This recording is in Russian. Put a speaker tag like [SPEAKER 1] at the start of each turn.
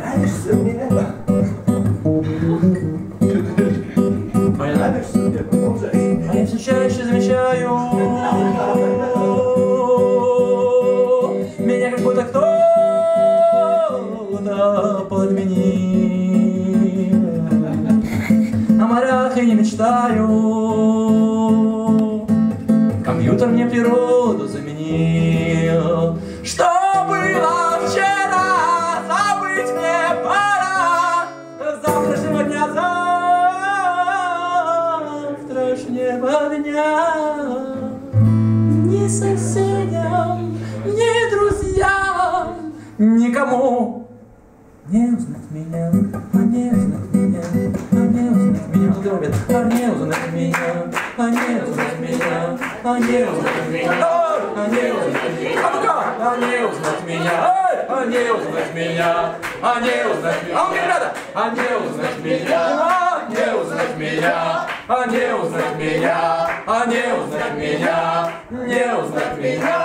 [SPEAKER 1] Нравишься мне?
[SPEAKER 2] Мне нравишься
[SPEAKER 1] мне, продолжай.
[SPEAKER 2] А я все чаще замечаю. Меня как будто кто-то подменил. О морях я не мечтаю. Компьютер мне природа заменил. Что было вчера, забыть мне пора. Завтрашнего дня, завтрашнего дня. Ни соседям, ни друзьям, никому не узнать меня, а не узнать меня, а не узнать меня. А не узнать меня, а узнать меня, а не узнать меня, узнать меня, а не узнать меня, а не узнать меня. А ну ребята, а не узнать меня, не узнать меня, а не узнать меня, а не узнать меня, не узнать меня.